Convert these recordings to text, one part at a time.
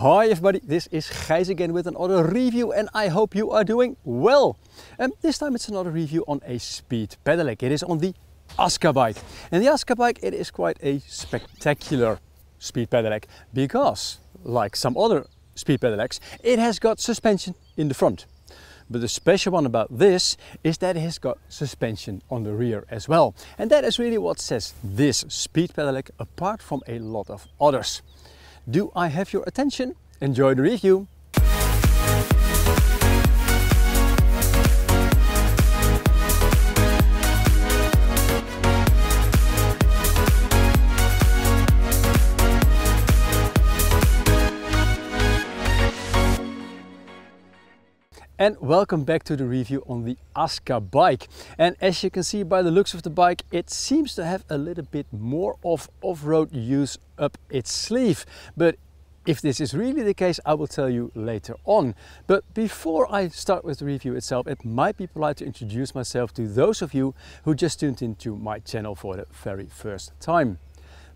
Hi everybody, this is Gijs again with another review and I hope you are doing well. And this time it's another review on a speed pedelec. It is on the Aska bike. And the Aska bike, it is quite a spectacular speed pedelec because, like some other speed pedelecs, it has got suspension in the front. But the special one about this is that it has got suspension on the rear as well. And that is really what sets this speed pedelec apart from a lot of others. Do I have your attention? Enjoy the review! And welcome back to the review on the Aska bike. And as you can see by the looks of the bike it seems to have a little bit more of off-road use up its sleeve. But if this is really the case I will tell you later on. But before I start with the review itself it might be polite to introduce myself to those of you who just tuned into my channel for the very first time.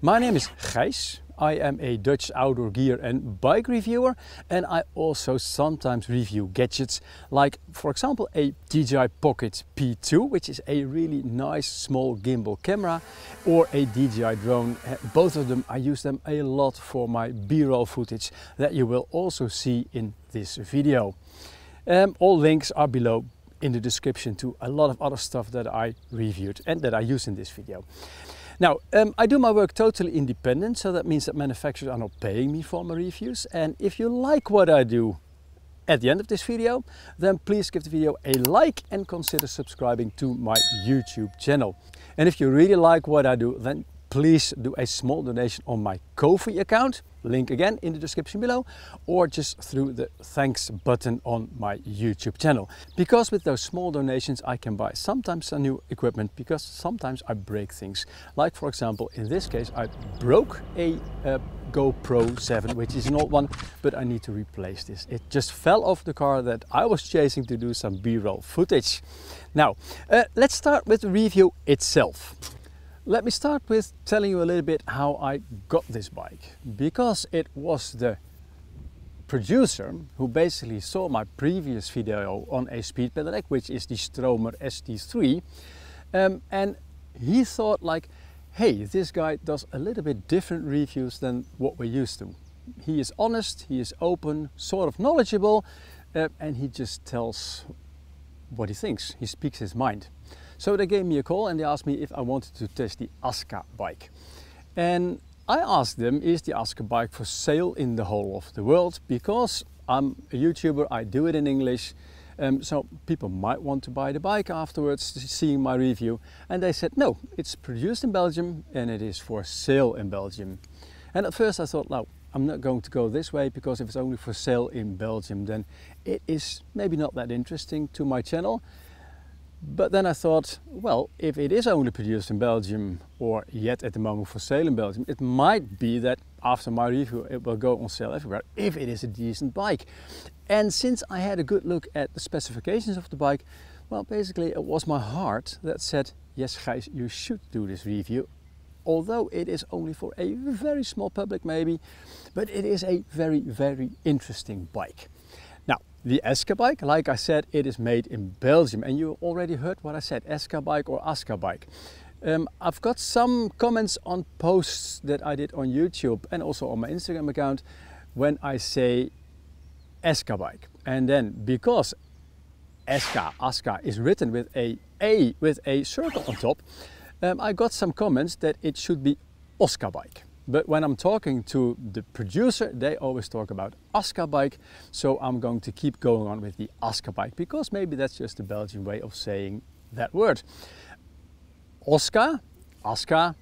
My name is Gijs I am a Dutch outdoor gear and bike reviewer and I also sometimes review gadgets like for example a DJI Pocket P2 which is a really nice small gimbal camera or a DJI drone. Eh, both of them I use them a lot for my b-roll footage that you will also see in this video. Um, all links are below in the description to a lot of other stuff that I reviewed and that I use in this video. Now, um, I do my work totally independent, so that means that manufacturers are not paying me for my reviews. And if you like what I do at the end of this video, then please give the video a like and consider subscribing to my YouTube channel. And if you really like what I do, then please do a small donation on my Ko-fi account, link again in the description below, or just through the thanks button on my YouTube channel. Because with those small donations I can buy sometimes some new equipment because sometimes I break things. Like for example, in this case I broke a uh, GoPro 7, which is an old one, but I need to replace this. It just fell off the car that I was chasing to do some B-roll footage. Now, uh, let's start with the review itself. Let me start with telling you a little bit how I got this bike because it was the producer who basically saw my previous video on a speed pedelec which is the Stromer ST3 um, and he thought like hey this guy does a little bit different reviews than what we're used to. He is honest, he is open, sort of knowledgeable uh, and he just tells what he thinks, he speaks his mind. So they gave me a call and they asked me if I wanted to test the Aska bike. And I asked them, is the Aska bike for sale in the whole of the world? Because I'm a YouTuber, I do it in English. Um, so people might want to buy the bike afterwards, seeing my review. And they said, no, it's produced in Belgium and it is for sale in Belgium. And at first I thought, no, I'm not going to go this way because if it's only for sale in Belgium, then it is maybe not that interesting to my channel. But then I thought, well, if it is only produced in Belgium or yet at the moment for sale in Belgium, it might be that after my review it will go on sale everywhere if it is a decent bike. And since I had a good look at the specifications of the bike, well, basically it was my heart that said, yes, guys, you should do this review. Although it is only for a very small public maybe, but it is a very, very interesting bike. The Aska bike, like I said, it is made in Belgium and you already heard what I said, Aska bike or Aska bike. Um, I've got some comments on posts that I did on YouTube and also on my Instagram account when I say Aska bike. And then because Aska, Aska is written with a A with a circle on top, um, I got some comments that it should be Oscar bike. But when I'm talking to the producer, they always talk about Aska bike. So I'm going to keep going on with the Aska bike because maybe that's just the Belgian way of saying that word. Oska, Aska,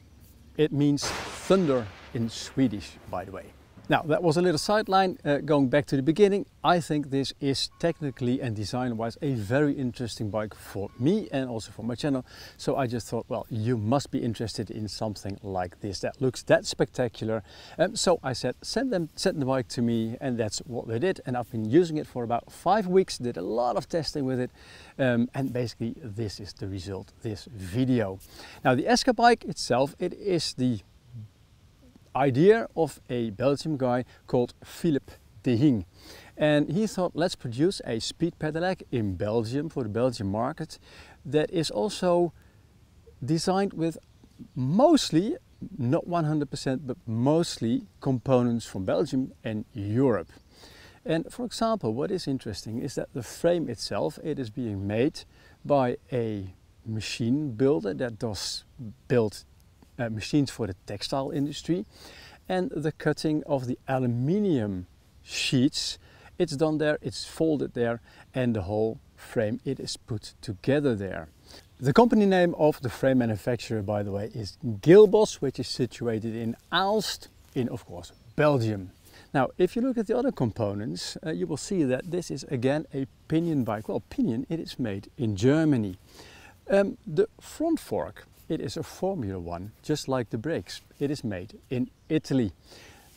it means thunder in Swedish, by the way. Now that was a little sideline. Uh, going back to the beginning, I think this is technically and design-wise a very interesting bike for me and also for my channel. So I just thought, well, you must be interested in something like this that looks that spectacular. Um, so I said, send them, send the bike to me, and that's what they did. And I've been using it for about five weeks. Did a lot of testing with it, um, and basically this is the result. This video. Now the Aska bike itself, it is the idea of a Belgian guy called Philip Tehing. And he thought, let's produce a speed pedelec in Belgium for the Belgian market that is also designed with mostly, not 100%, but mostly components from Belgium and Europe. And for example, what is interesting is that the frame itself, it is being made by a machine builder that does build uh, machines for the textile industry. And the cutting of the aluminium sheets, it's done there, it's folded there, and the whole frame, it is put together there. The company name of the frame manufacturer, by the way, is Gilbos, which is situated in Aalst, in of course Belgium. Now, if you look at the other components, uh, you will see that this is again a pinion bike. Well, pinion, it is made in Germany. Um, the front fork, it is a Formula One, just like the brakes. It is made in Italy.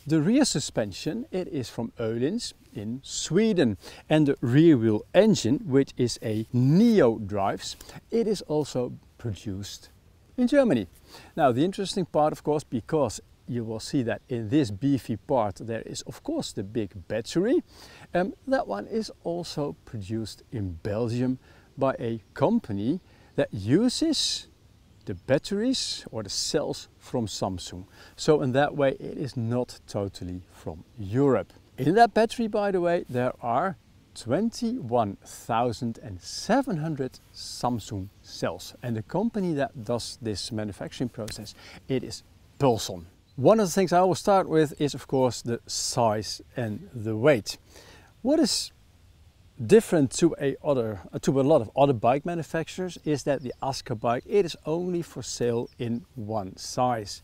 The rear suspension, it is from Öhlins in Sweden. And the rear wheel engine, which is a Neodrives, it is also produced in Germany. Now the interesting part of course, because you will see that in this beefy part there is of course the big battery. Um, that one is also produced in Belgium by a company that uses the batteries or the cells from Samsung. So in that way it is not totally from Europe. In that battery by the way there are 21,700 Samsung cells and the company that does this manufacturing process it is Pulson. One of the things I will start with is of course the size and the weight. What is different to a other to a lot of other bike manufacturers is that the Aska bike it is only for sale in one size.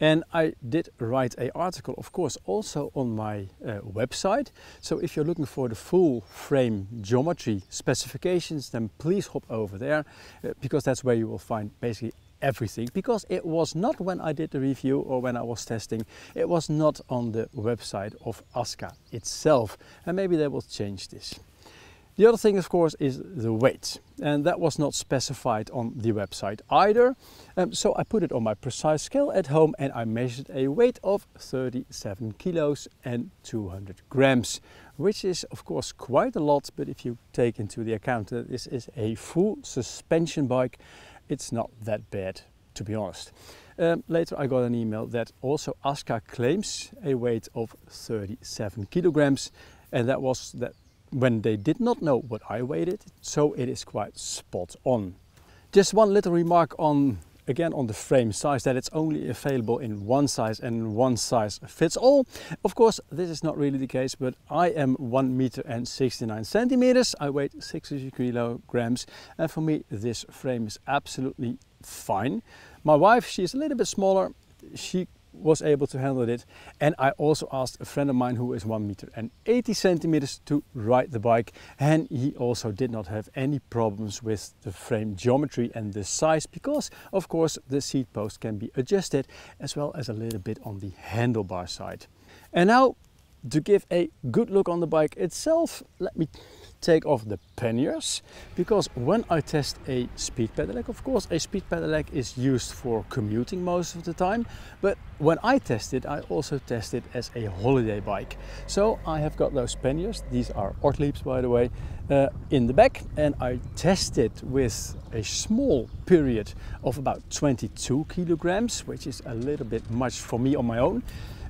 And I did write a article, of course, also on my uh, website. So if you're looking for the full frame geometry specifications, then please hop over there uh, because that's where you will find basically everything because it was not when I did the review or when I was testing, it was not on the website of Aska itself. And maybe they will change this. The other thing, of course, is the weight, and that was not specified on the website either. Um, so I put it on my precise scale at home and I measured a weight of 37 kilos and 200 grams, which is, of course, quite a lot. But if you take into the account that this is a full suspension bike, it's not that bad, to be honest. Um, later I got an email that also Aska claims a weight of 37 kilograms and that was that when they did not know what I weighed so it is quite spot on. Just one little remark on again on the frame size that it's only available in one size and one size fits all. Of course, this is not really the case, but I am 1 meter and 69 centimeters. I weigh 60 kilograms, and for me, this frame is absolutely fine. My wife, she's a little bit smaller. She was able to handle it. And I also asked a friend of mine who is 1 meter and 80 centimeters to ride the bike. And he also did not have any problems with the frame geometry and the size because of course the seat post can be adjusted as well as a little bit on the handlebar side. And now to give a good look on the bike itself, let me take off the panniers because when I test a speed pedelec, of course a speed pedelec is used for commuting most of the time, but when I test it, I also test it as a holiday bike. So I have got those panniers, these are Ortliebs by the way, uh, in the back and I test it with a small period of about 22 kilograms, which is a little bit much for me on my own.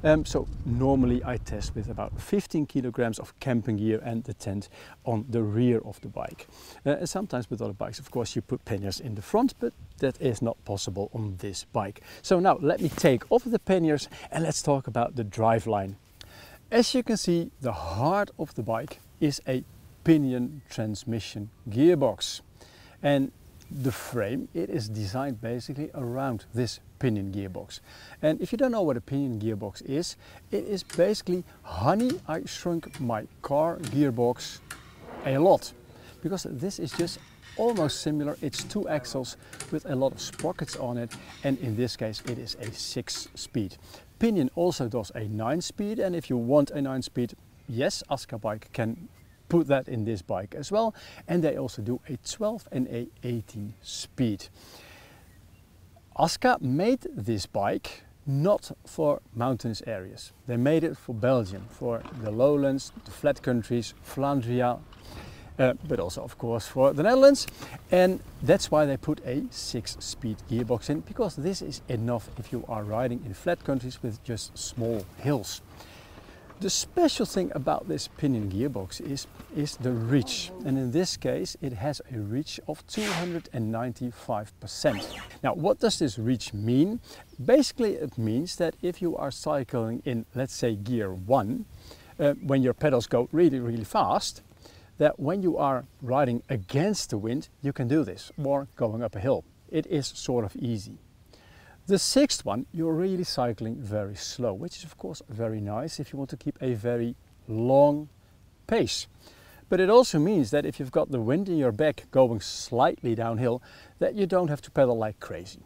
Um, so normally I test with about 15 kilograms of camping gear and the tent on the rear of the bike. Uh, sometimes with other bikes, of course, you put panniers in the front, but that is not possible on this bike. So now let me take off the panniers and let's talk about the driveline. As you can see, the heart of the bike is a pinion transmission gearbox. And the frame, it is designed basically around this pinion gearbox. And if you don't know what a pinion gearbox is, it is basically, honey, I shrunk my car gearbox a lot. Because this is just almost similar. It's two axles with a lot of sprockets on it. And in this case, it is a six speed. Pinion also does a nine speed. And if you want a nine speed, yes, Aska bike can put that in this bike as well. And they also do a 12 and a 18 speed. Aska made this bike not for mountainous areas. They made it for Belgium, for the lowlands, the flat countries, Flandria, uh, but also of course for the Netherlands. And that's why they put a six speed gearbox in, because this is enough if you are riding in flat countries with just small hills. The special thing about this pinion gearbox is, is the reach. And in this case, it has a reach of 295%. Now, what does this reach mean? Basically, it means that if you are cycling in, let's say, gear one, uh, when your pedals go really, really fast, that when you are riding against the wind, you can do this, or going up a hill. It is sort of easy. The sixth one, you're really cycling very slow, which is of course very nice if you want to keep a very long pace. But it also means that if you've got the wind in your back going slightly downhill, that you don't have to pedal like crazy.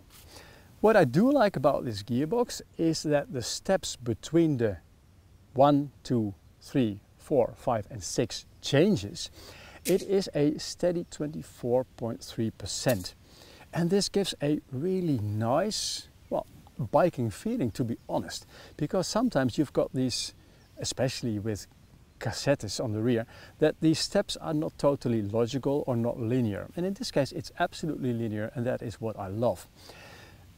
What I do like about this gearbox is that the steps between the one, two, three, four, five and six changes, it is a steady 24.3%. And this gives a really nice, well, biking feeling to be honest. Because sometimes you've got these, especially with cassettes on the rear, that these steps are not totally logical or not linear. And in this case, it's absolutely linear and that is what I love.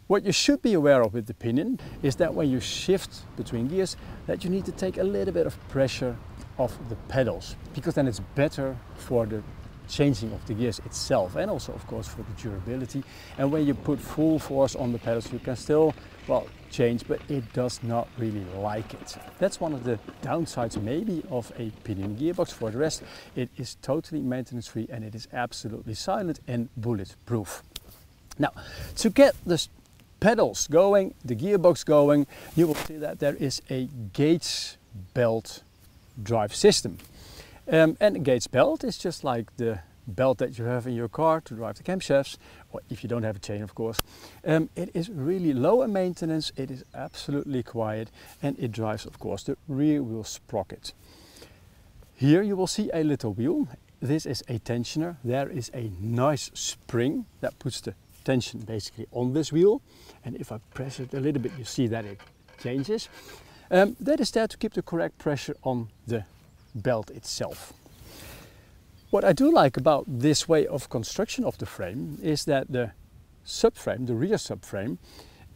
What you should be aware of with the pinion is that when you shift between gears, that you need to take a little bit of pressure off the pedals because then it's better for the changing of the gears itself and also of course for the durability. And when you put full force on the pedals you can still well change but it does not really like it. That's one of the downsides maybe of a pinion gearbox. For the rest it is totally maintenance free and it is absolutely silent and bulletproof. Now to get the pedals going the gearbox going you will see that there is a Gates belt drive system um, and Gates belt is just like the belt that you have in your car to drive the camshafts, or if you don't have a chain, of course. Um, it is really low in maintenance, it is absolutely quiet, and it drives, of course, the rear wheel sprocket. Here you will see a little wheel. This is a tensioner. There is a nice spring that puts the tension basically on this wheel. And if I press it a little bit, you see that it changes. Um, that is there to keep the correct pressure on the belt itself. What I do like about this way of construction of the frame is that the subframe, the rear subframe,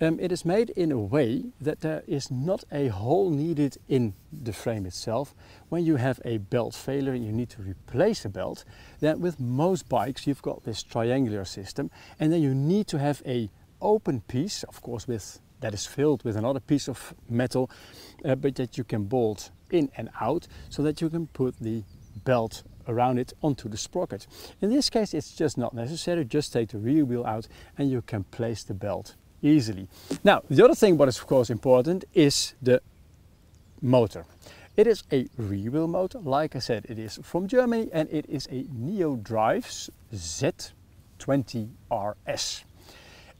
um, it is made in a way that there is not a hole needed in the frame itself. When you have a belt failure and you need to replace a belt, then with most bikes you've got this triangular system and then you need to have a open piece, of course with that is filled with another piece of metal, uh, but that you can bolt in and out so that you can put the belt around it onto the sprocket. In this case it's just not necessary, just take the rear wheel out and you can place the belt easily. Now the other thing what is of course important is the motor. It is a rear wheel motor, like I said it is from Germany and it is a Neodrives Z20RS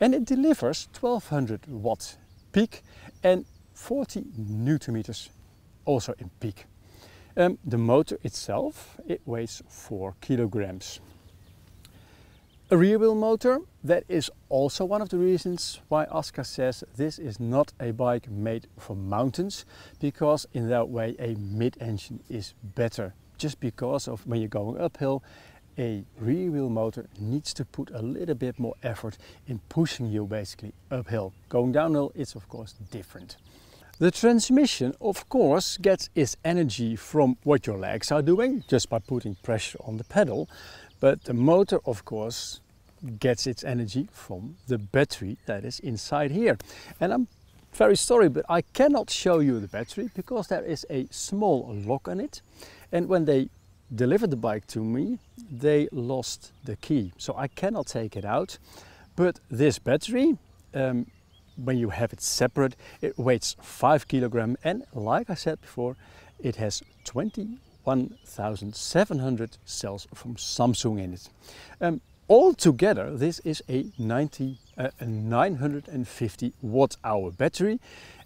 and it delivers 1200 watt peak and 40 newton meters also in peak. Um, the motor itself, it weighs 4 kilograms. A rear wheel motor, that is also one of the reasons why Aska says this is not a bike made for mountains, because in that way a mid-engine is better. Just because of when you're going uphill, a rear wheel motor needs to put a little bit more effort in pushing you basically uphill. Going downhill, is of course different. The transmission of course gets its energy from what your legs are doing just by putting pressure on the pedal. But the motor of course gets its energy from the battery that is inside here. And I'm very sorry but I cannot show you the battery because there is a small lock on it. And when they delivered the bike to me they lost the key. So I cannot take it out. But this battery um, when you have it separate, it weighs 5 kilogram and like I said before, it has 21,700 cells from Samsung in it. Um, Altogether, this is a 90, uh, a 950 watt hour battery.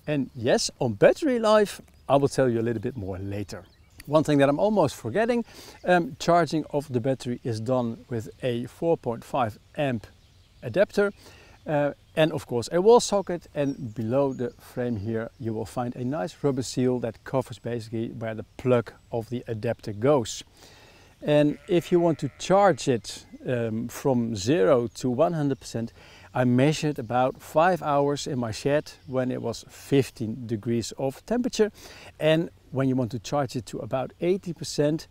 And yes, on battery life, I will tell you a little bit more later. One thing that I'm almost forgetting, um, charging of the battery is done with a 4.5 amp adapter Uh, and of course a wall socket and below the frame here you will find a nice rubber seal that covers basically where the plug of the adapter goes. And if you want to charge it um, from 0 to 100% I measured about 5 hours in my shed when it was 15 degrees of temperature and when you want to charge it to about 80%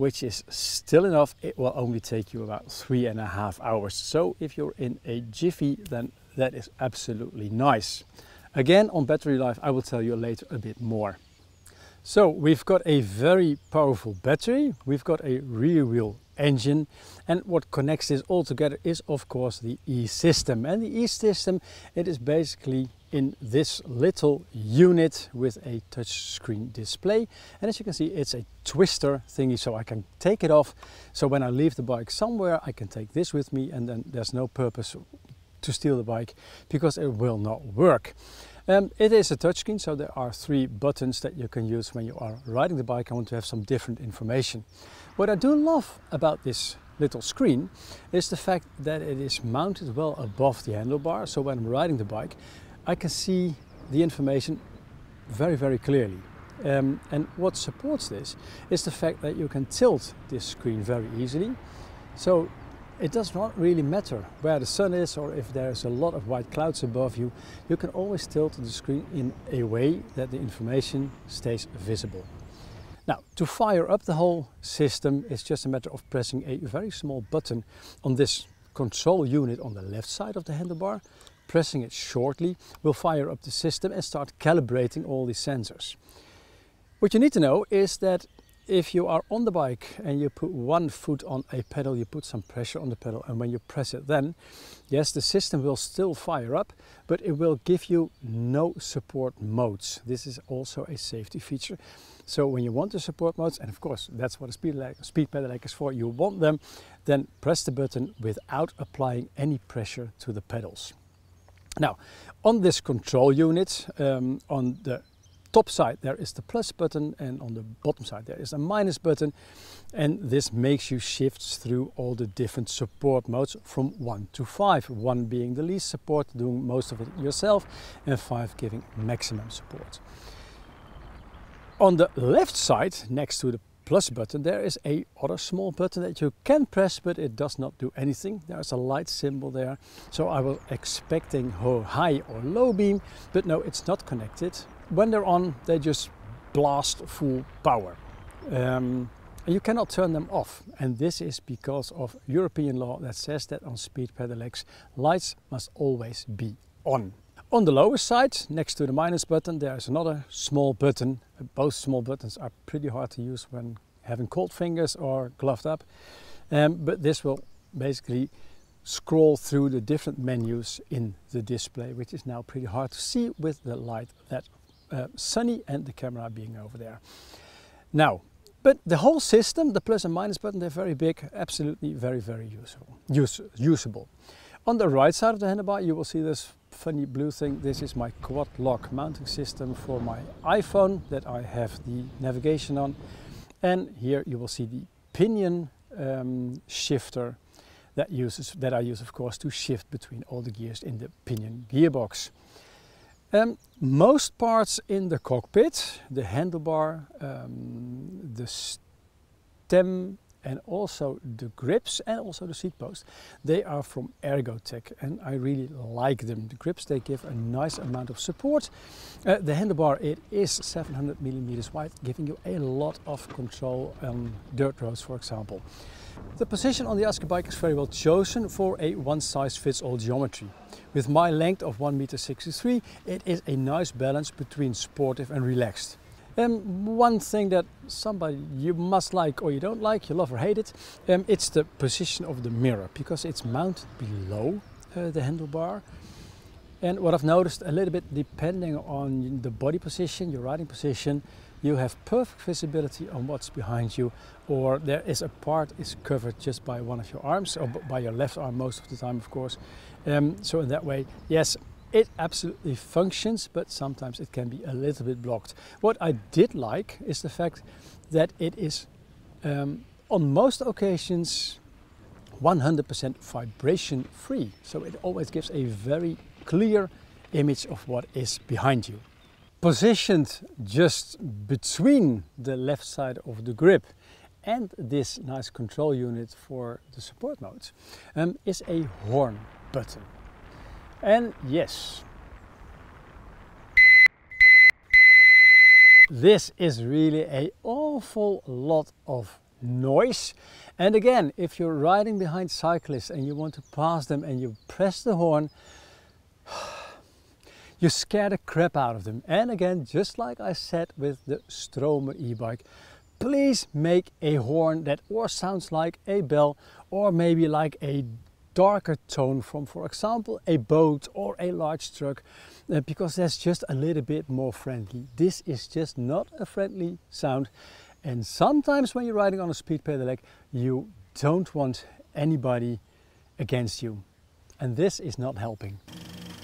which is still enough, it will only take you about three and a half hours. So if you're in a jiffy, then that is absolutely nice. Again, on battery life, I will tell you later a bit more. So we've got a very powerful battery, we've got a rear wheel engine and what connects this all together is of course the e-system and the e-system it is basically in this little unit with a touchscreen display and as you can see it's a twister thingy so I can take it off so when I leave the bike somewhere I can take this with me and then there's no purpose to steal the bike because it will not work. Um, it is a touchscreen so there are three buttons that you can use when you are riding the bike I want to have some different information. What I do love about this little screen is the fact that it is mounted well above the handlebar so when I'm riding the bike I can see the information very, very clearly. Um, and what supports this is the fact that you can tilt this screen very easily. So it does not really matter where the sun is or if there's a lot of white clouds above you, you can always tilt the screen in a way that the information stays visible. Now, to fire up the whole system, it's just a matter of pressing a very small button on this control unit on the left side of the handlebar pressing it shortly will fire up the system and start calibrating all the sensors. What you need to know is that if you are on the bike and you put one foot on a pedal, you put some pressure on the pedal and when you press it then, yes, the system will still fire up, but it will give you no support modes. This is also a safety feature. So when you want the support modes, and of course that's what a speed, speed pedelec is for, you want them, then press the button without applying any pressure to the pedals. Now, on this control unit, um, on the top side there is the plus button and on the bottom side there is a minus button. And this makes you shift through all the different support modes from 1 to 5 1 being the least support doing most of it yourself and 5 giving maximum support. On the left side next to the plus button. There is a other small button that you can press but it does not do anything. There's a light symbol there. So I was expecting high or low beam but no it's not connected. When they're on they just blast full power. Um, you cannot turn them off. And this is because of European law that says that on speed pedelecs lights must always be on on the lower side, next to the minus button, there is another small button. Both small buttons are pretty hard to use when having cold fingers or gloved up. Um, but this will basically scroll through the different menus in the display, which is now pretty hard to see with the light that uh, sunny and the camera being over there. Now, but the whole system, the plus and minus button, they're very big, absolutely very, very usable. Use, usable. On the right side of the handlebar, you will see this funny blue thing. This is my quad lock mounting system for my iPhone that I have the navigation on. And here you will see the pinion um, shifter that uses that I use of course to shift between all the gears in the pinion gearbox. Um, most parts in the cockpit, the handlebar, um, the stem and also the grips and also the seat post they are from Ergotec and i really like them the grips they give a nice amount of support uh, the handlebar it is 700 millimeters wide giving you a lot of control on dirt roads for example the position on the Aska bike is very well chosen for a one-size-fits-all geometry. With my length of 1 meter 63, it is a nice balance between sportive and relaxed. Um, one thing that somebody you must like or you don't like, you love or hate it, um, it's the position of the mirror because it's mounted below uh, the handlebar. And what I've noticed a little bit depending on the body position, your riding position, you have perfect visibility on what's behind you or there is a part is covered just by one of your arms or by your left arm most of the time of course. Um, so in that way, yes, it absolutely functions, but sometimes it can be a little bit blocked. What I did like is the fact that it is um, on most occasions 100% vibration free. So it always gives a very clear image of what is behind you. Positioned just between the left side of the grip and this nice control unit for the support modes um, is a horn button. And yes, this is really a awful lot of noise. And again, if you're riding behind cyclists and you want to pass them and you press the horn, you scare the crap out of them. And again, just like I said with the Stromer e-bike, please make a horn that or sounds like a bell or maybe like a darker tone from, for example, a boat or a large truck uh, because that's just a little bit more friendly. This is just not a friendly sound and sometimes when you're riding on a speed pedelec, you don't want anybody against you. And this is not helping.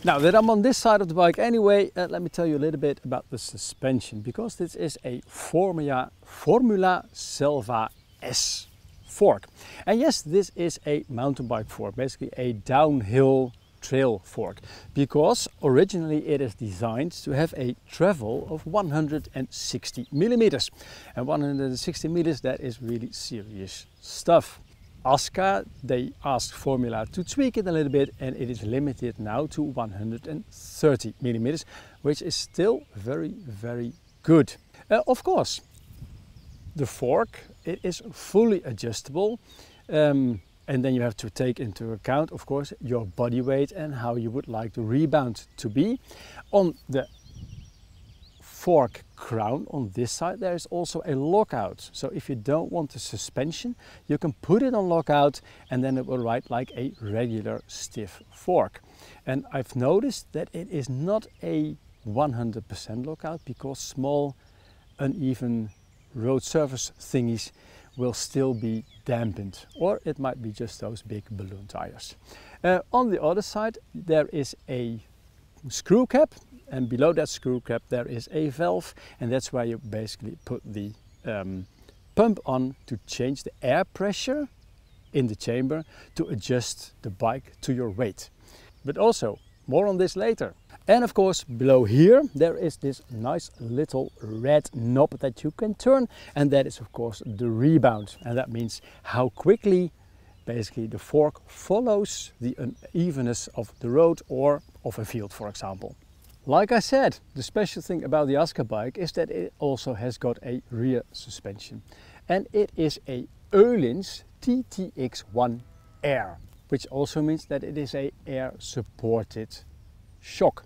Now that I'm on this side of the bike anyway, uh, let me tell you a little bit about the suspension because this is a Formula, Formula Selva S fork. And yes, this is a mountain bike fork, basically a downhill trail fork because originally it is designed to have a travel of 160 millimeters and 160 meters that is really serious stuff. Aska, they asked Formula to tweak it a little bit and it is limited now to 130 millimeters, which is still very, very good. Uh, of course, the fork, it is fully adjustable. Um, and then you have to take into account, of course, your body weight and how you would like the rebound to be. On the fork crown on this side, there is also a lockout. So if you don't want the suspension, you can put it on lockout and then it will ride like a regular stiff fork. And I've noticed that it is not a 100% lockout because small uneven road surface thingies will still be dampened or it might be just those big balloon tires. Uh, on the other side there is a screw cap and below that screw cap there is a valve and that's where you basically put the um, pump on to change the air pressure in the chamber to adjust the bike to your weight. But also, more on this later. And of course, below here, there is this nice little red knob that you can turn. And that is of course the rebound. And that means how quickly basically the fork follows the unevenness of the road or of a field, for example. Like I said, the special thing about the Aska bike is that it also has got a rear suspension. And it is a Öhlins TTX1 Air, which also means that it is a air supported shock.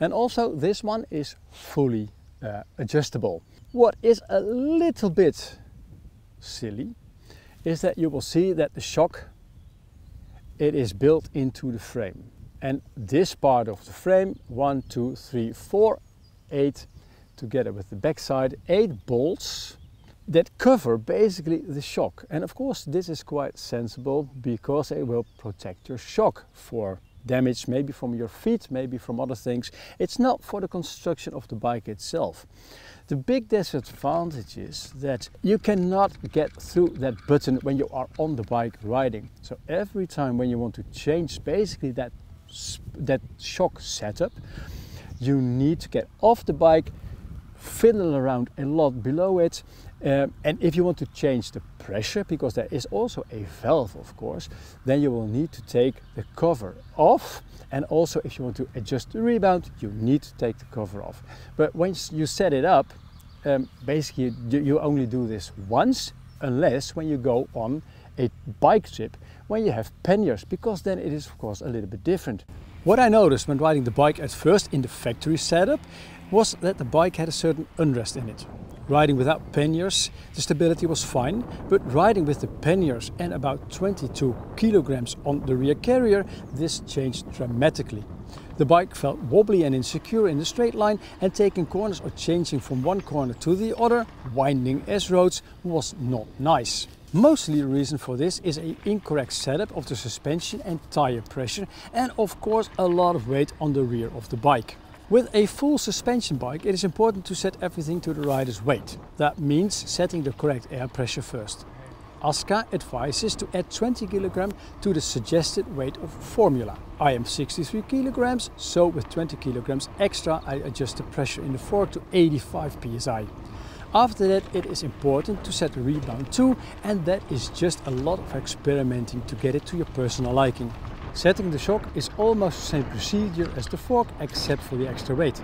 And also this one is fully uh, adjustable. What is a little bit silly is that you will see that the shock it is built into the frame. And this part of the frame, one, two, three, four, eight, together with the backside, eight bolts that cover basically the shock. And of course this is quite sensible because it will protect your shock for damage, maybe from your feet, maybe from other things. It's not for the construction of the bike itself. The big disadvantage is that you cannot get through that button when you are on the bike riding. So every time when you want to change basically that, that shock setup, you need to get off the bike, fiddle around a lot below it um, and if you want to change the pressure, because there is also a valve of course, then you will need to take the cover off. And also if you want to adjust the rebound, you need to take the cover off. But once you set it up, um, basically you, you only do this once, unless when you go on a bike trip, when you have panniers, because then it is of course a little bit different. What I noticed when riding the bike at first in the factory setup was that the bike had a certain unrest in it. Riding without panniers, the stability was fine, but riding with the panniers and about 22 kilograms on the rear carrier, this changed dramatically. The bike felt wobbly and insecure in the straight line and taking corners or changing from one corner to the other, winding S-roads, was not nice. Mostly the reason for this is an incorrect setup of the suspension and tire pressure and of course a lot of weight on the rear of the bike. With a full suspension bike, it is important to set everything to the rider's weight. That means setting the correct air pressure first. Aska advises to add 20 kg to the suggested weight of formula. I am 63 kg, so with 20 kg extra I adjust the pressure in the fork to 85 psi. After that it is important to set the rebound too and that is just a lot of experimenting to get it to your personal liking. Setting the shock is almost the same procedure as the fork except for the extra weight.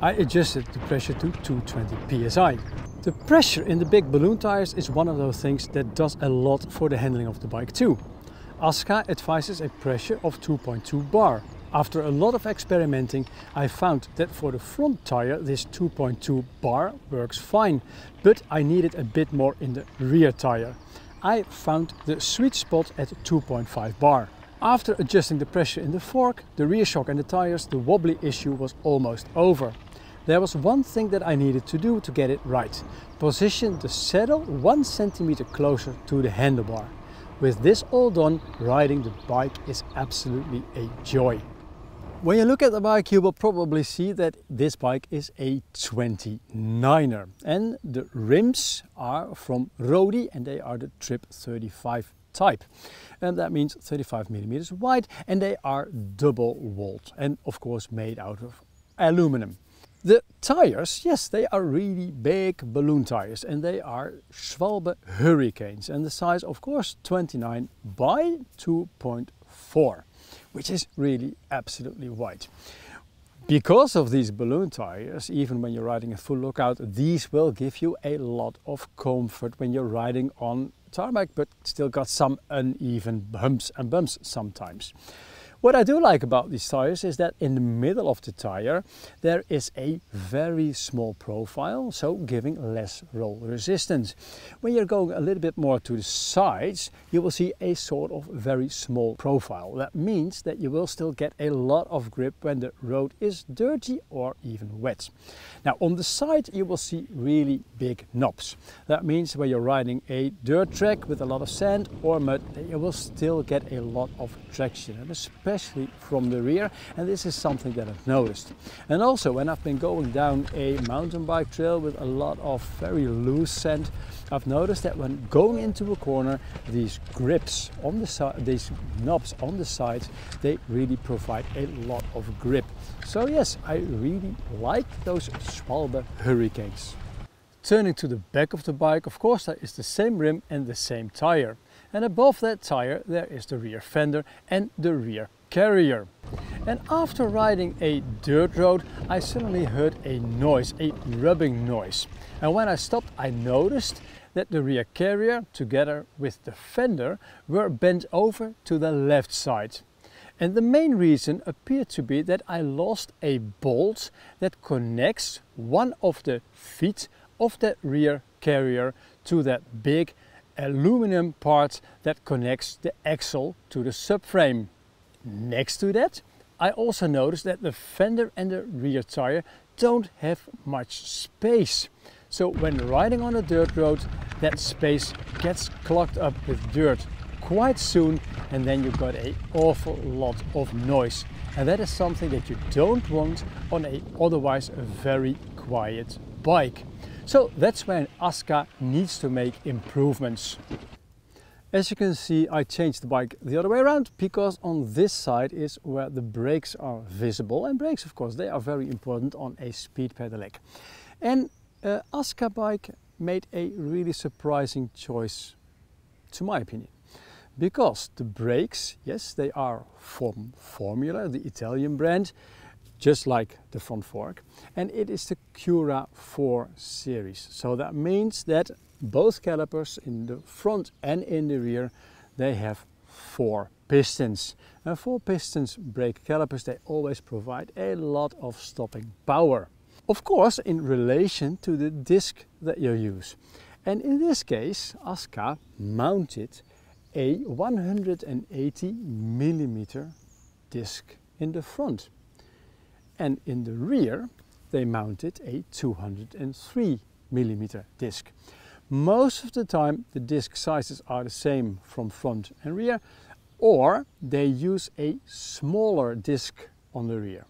I adjusted the pressure to 220 psi. The pressure in the big balloon tires is one of those things that does a lot for the handling of the bike too. Aska advises a pressure of 2.2 bar. After a lot of experimenting, I found that for the front tire this 2.2 bar works fine, but I needed a bit more in the rear tire. I found the sweet spot at 2.5 bar. After adjusting the pressure in the fork, the rear shock and the tires, the wobbly issue was almost over. There was one thing that I needed to do to get it right. Position the saddle one centimeter closer to the handlebar. With this all done, riding the bike is absolutely a joy. When you look at the bike, you will probably see that this bike is a 29er. And the rims are from Rodi and they are the Tryp 35 type. And that means 35 millimeters wide and they are double walled and of course made out of aluminum. The tires, yes, they are really big balloon tires and they are Schwalbe Hurricanes and the size of course 29 by 2.4 which is really absolutely wide. Because of these balloon tires, even when you're riding a full lockout, these will give you a lot of comfort when you're riding on tarmac but still got some uneven bumps and bumps sometimes. What I do like about these tires is that in the middle of the tire there is a very small profile, so giving less roll resistance. When you're going a little bit more to the sides, you will see a sort of very small profile. That means that you will still get a lot of grip when the road is dirty or even wet. Now on the side you will see really big knobs. That means when you're riding a dirt track with a lot of sand or mud, you will still get a lot of traction. And especially especially from the rear and this is something that I've noticed. And also when I've been going down a mountain bike trail with a lot of very loose sand, I've noticed that when going into a corner, these grips on the side, these knobs on the side, they really provide a lot of grip. So yes, I really like those Schwalbe Hurricanes. Turning to the back of the bike, of course, that is the same rim and the same tire. And above that tire, there is the rear fender and the rear carrier. And after riding a dirt road, I suddenly heard a noise, a rubbing noise. And when I stopped, I noticed that the rear carrier, together with the fender, were bent over to the left side. And the main reason appeared to be that I lost a bolt that connects one of the feet of that rear carrier to that big aluminum part that connects the axle to the subframe. Next to that, I also noticed that the fender and the rear tire don't have much space. So when riding on a dirt road, that space gets clogged up with dirt quite soon and then you've got an awful lot of noise. And that is something that you don't want on a otherwise very quiet bike. So that's when Aska needs to make improvements. As you can see, I changed the bike the other way around because on this side is where the brakes are visible. And brakes, of course, they are very important on a speed pedelec. And uh, Aska bike made a really surprising choice, to my opinion. Because the brakes, yes, they are from Formula, the Italian brand, just like the front fork. And it is the Cura 4 series. So that means that both calipers in the front and in the rear, they have four pistons. And four pistons brake calipers, they always provide a lot of stopping power. Of course, in relation to the disc that you use. And in this case, Aska mounted a 180 millimeter disc in the front. And in the rear, they mounted a 203 millimeter disc. Most of the time the disc sizes are the same from front and rear or they use a smaller disc on the rear.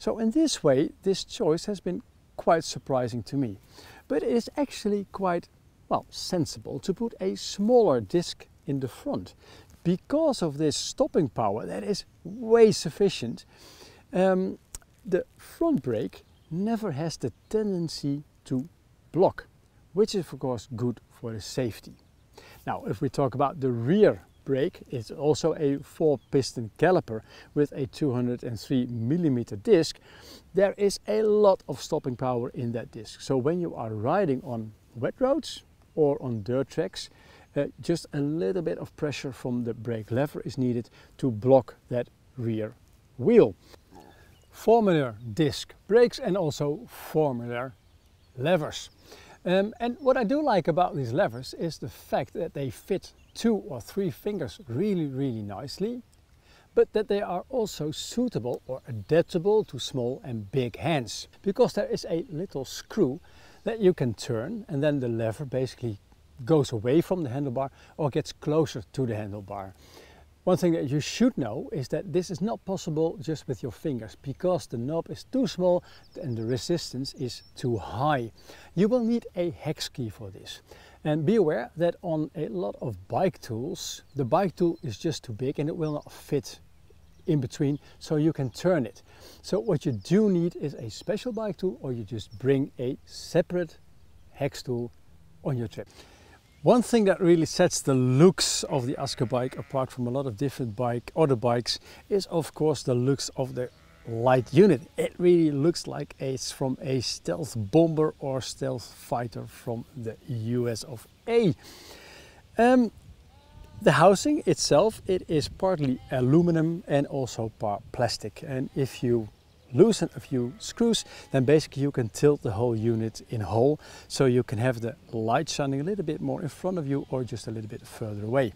So in this way this choice has been quite surprising to me. But it is actually quite well, sensible to put a smaller disc in the front. Because of this stopping power that is way sufficient, um, the front brake never has the tendency to block, which is of course good for the safety. Now, if we talk about the rear brake, it's also a four piston caliper with a 203 millimeter disc. There is a lot of stopping power in that disc. So when you are riding on wet roads or on dirt tracks, uh, just a little bit of pressure from the brake lever is needed to block that rear wheel. Formula disc brakes and also formula levers. Um, and what I do like about these levers is the fact that they fit two or three fingers really, really nicely, but that they are also suitable or adaptable to small and big hands. Because there is a little screw that you can turn and then the lever basically goes away from the handlebar or gets closer to the handlebar. One thing that you should know is that this is not possible just with your fingers because the knob is too small and the resistance is too high. You will need a hex key for this. And be aware that on a lot of bike tools, the bike tool is just too big and it will not fit in between so you can turn it. So what you do need is a special bike tool or you just bring a separate hex tool on your trip. One thing that really sets the looks of the Aska bike apart from a lot of different bike other bikes is of course the looks of the light unit. It really looks like it's from a stealth bomber or stealth fighter from the US of A. Um, the housing itself, it is partly aluminum and also part plastic. And if you loosen a few screws, then basically you can tilt the whole unit in whole. So you can have the light shining a little bit more in front of you or just a little bit further away.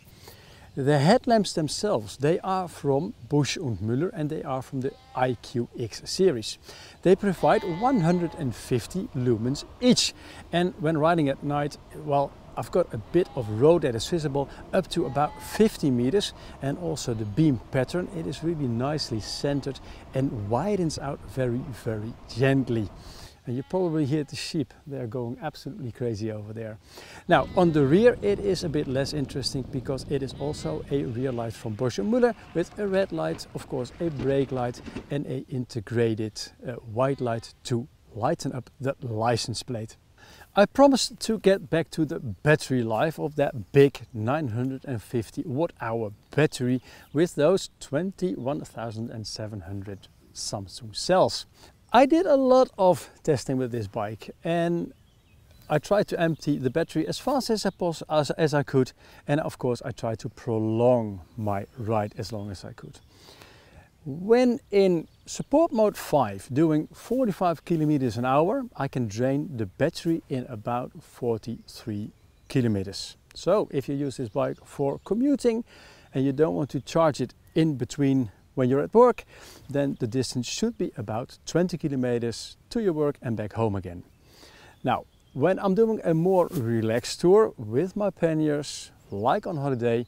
The headlamps themselves, they are from Busch und Müller and they are from the IQX series. They provide 150 lumens each. And when riding at night, well, I've got a bit of road that is visible up to about 50 meters and also the beam pattern. It is really nicely centered and widens out very very gently. And you probably hear the sheep they're going absolutely crazy over there. Now on the rear it is a bit less interesting because it is also a rear light from Busch & Müller with a red light of course a brake light and a integrated uh, white light to lighten up the license plate I promised to get back to the battery life of that big 950 watt hour battery with those 21,700 Samsung cells. I did a lot of testing with this bike and I tried to empty the battery as fast as I, as, as I could and of course I tried to prolong my ride as long as I could. When in support mode 5 doing 45 kilometers an hour I can drain the battery in about 43 kilometers. So if you use this bike for commuting and you don't want to charge it in between when you're at work then the distance should be about 20 kilometers to your work and back home again. Now when I'm doing a more relaxed tour with my panniers like on holiday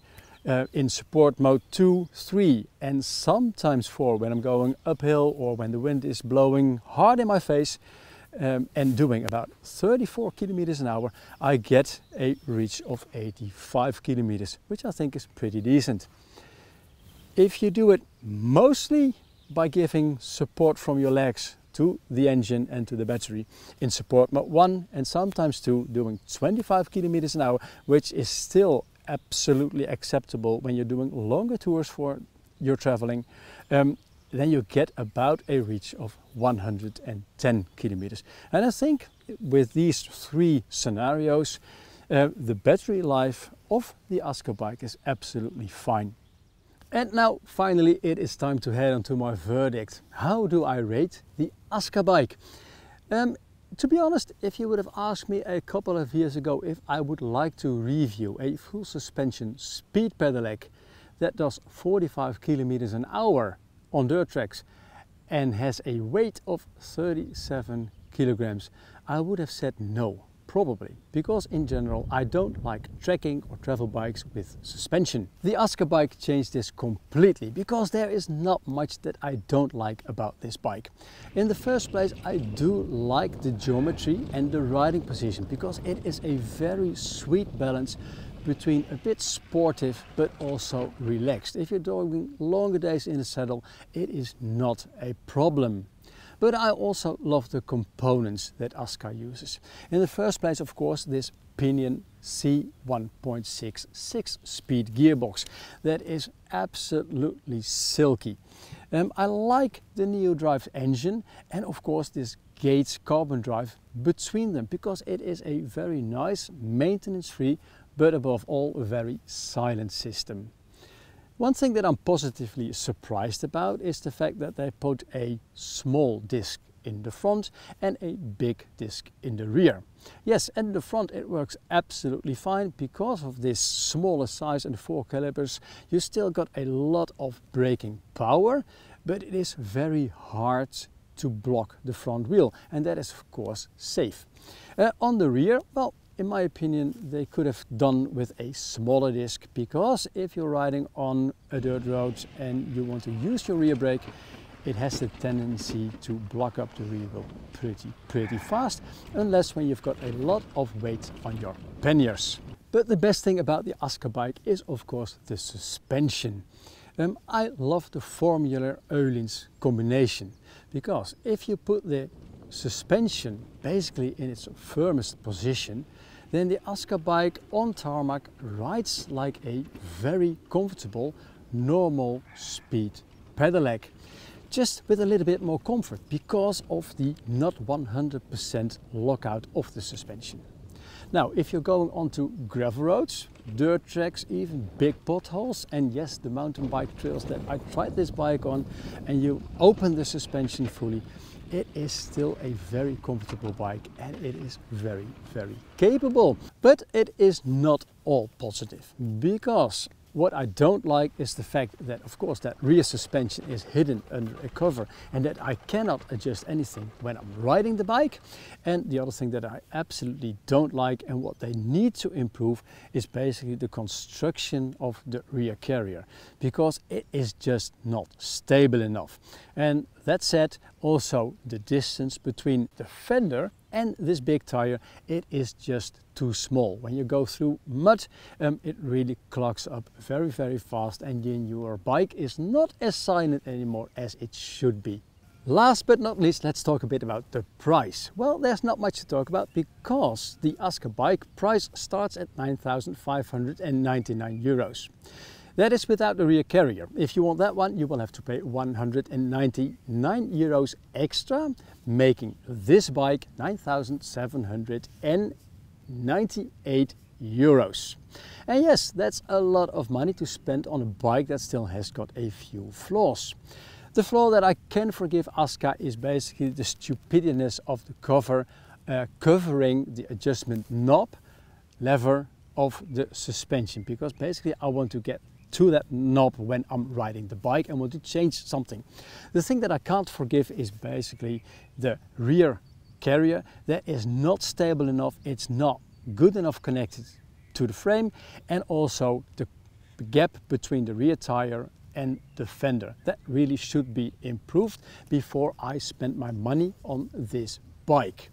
uh, in support mode 2, 3 and sometimes 4 when I'm going uphill or when the wind is blowing hard in my face um, and doing about 34 kilometers an hour, I get a reach of 85 kilometers, which I think is pretty decent. If you do it mostly by giving support from your legs to the engine and to the battery in support mode 1 and sometimes 2 doing 25 kilometers an hour which is still absolutely acceptable when you're doing longer tours for your traveling, um, then you get about a reach of 110 kilometers. And I think with these three scenarios, uh, the battery life of the Aska bike is absolutely fine. And now finally it is time to head on to my verdict. How do I rate the Aska bike? Um, to be honest, if you would have asked me a couple of years ago if I would like to review a full suspension speed pedelec that does 45 kilometers an hour on dirt tracks and has a weight of 37 kilograms, I would have said no Probably, because in general I don't like trekking or travel bikes with suspension. The Aska bike changed this completely because there is not much that I don't like about this bike. In the first place I do like the geometry and the riding position because it is a very sweet balance between a bit sportive but also relaxed. If you're doing longer days in the saddle, it is not a problem. But I also love the components that Aska uses. In the first place, of course, this Pinion C1.6 6-speed gearbox that is absolutely silky. Um, I like the NeoDrive engine and of course this Gates carbon drive between them because it is a very nice maintenance-free but above all a very silent system. One thing that I'm positively surprised about is the fact that they put a small disc in the front and a big disc in the rear. Yes, and the front it works absolutely fine because of this smaller size and four calipers. You still got a lot of braking power, but it is very hard to block the front wheel and that is of course safe. Uh, on the rear, well, in my opinion, they could have done with a smaller disc because if you're riding on a dirt road and you want to use your rear brake, it has the tendency to block up the rear wheel pretty, pretty fast, unless when you've got a lot of weight on your panniers. But the best thing about the Aska bike is of course the suspension. Um, I love the Formula Öhlins combination because if you put the suspension basically in its firmest position, then the Aska bike on tarmac rides like a very comfortable normal speed pedelec just with a little bit more comfort because of the not 100% lockout of the suspension. Now, if you're going onto gravel roads, dirt tracks, even big potholes, and yes, the mountain bike trails that I tried this bike on, and you open the suspension fully, it is still a very comfortable bike and it is very, very capable. But it is not all positive because what I don't like is the fact that, of course, that rear suspension is hidden under a cover and that I cannot adjust anything when I'm riding the bike. And the other thing that I absolutely don't like and what they need to improve is basically the construction of the rear carrier because it is just not stable enough. And that said, also the distance between the fender and this big tire it is just too small when you go through mud um, it really clogs up very very fast and then your bike is not as silent anymore as it should be Last but not least, let's talk a bit about the price. Well, there's not much to talk about because the Aska bike price starts at 9,599 euros. That is without the rear carrier. If you want that one, you will have to pay 199 euros extra, making this bike 9,798 euros. And yes, that's a lot of money to spend on a bike that still has got a few flaws. The flaw that I can forgive Aska is basically the stupidness of the cover uh, covering the adjustment knob lever of the suspension because basically I want to get to that knob when I'm riding the bike and want to change something. The thing that I can't forgive is basically the rear carrier that is not stable enough, it's not good enough connected to the frame and also the gap between the rear tire and the fender. That really should be improved before I spend my money on this bike.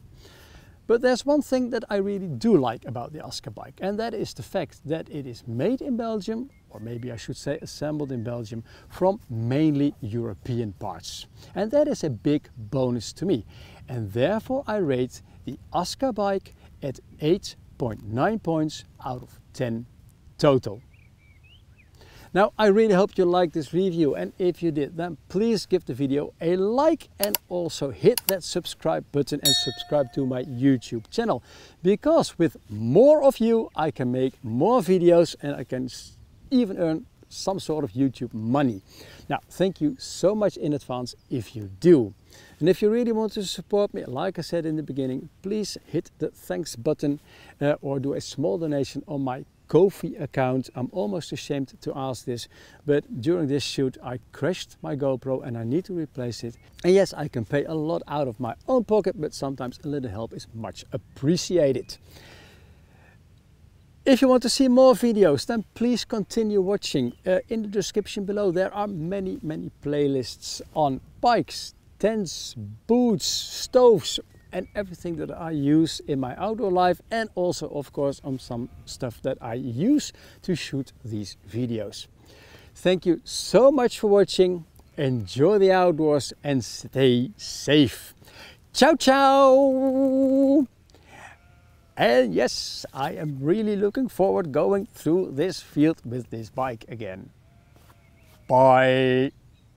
But there's one thing that I really do like about the Aska bike and that is the fact that it is made in Belgium or maybe I should say assembled in Belgium from mainly European parts. And that is a big bonus to me. And therefore I rate the Aska bike at 8.9 points out of 10 total. Now I really hope you liked this review and if you did then please give the video a like and also hit that subscribe button and subscribe to my YouTube channel because with more of you I can make more videos and I can even earn some sort of YouTube money. Now, thank you so much in advance if you do. And if you really want to support me, like I said in the beginning, please hit the thanks button uh, or do a small donation on my Ko-fi account. I'm almost ashamed to ask this, but during this shoot I crashed my GoPro and I need to replace it. And yes, I can pay a lot out of my own pocket, but sometimes a little help is much appreciated. If you want to see more videos, then please continue watching. Uh, in the description below there are many, many playlists on bikes, tents, boots, stoves, and everything that I use in my outdoor life and also of course on some stuff that I use to shoot these videos. Thank you so much for watching. Enjoy the outdoors and stay safe. Ciao ciao! And yes, I am really looking forward going through this field with this bike again. Bye!